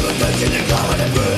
to the mention of God and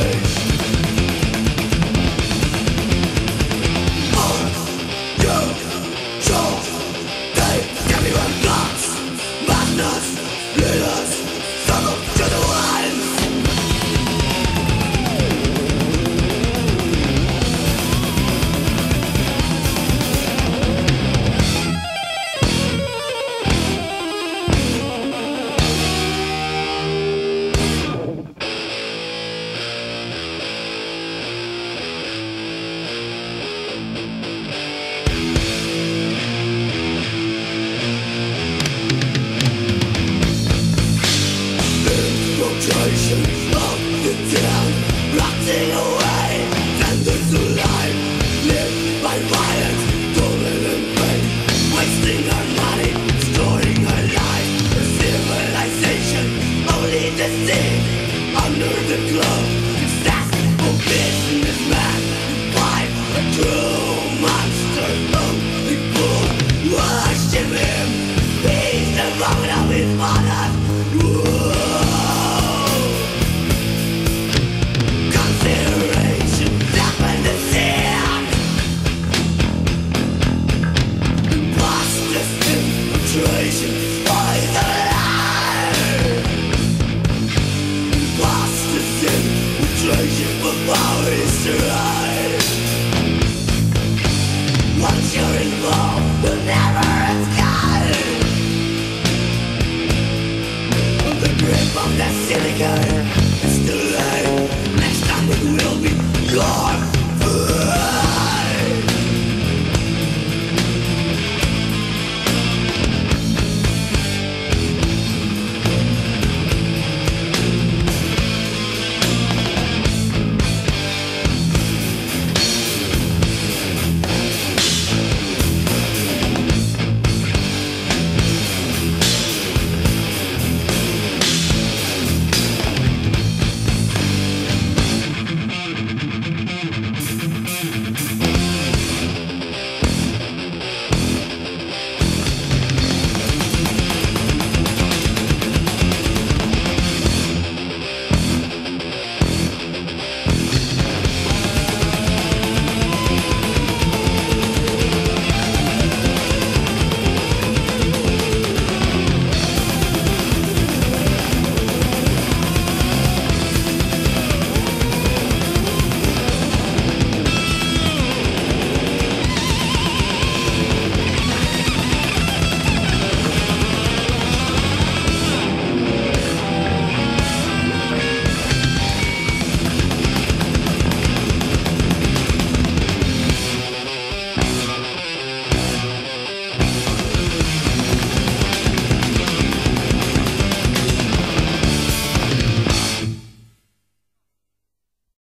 will be gone.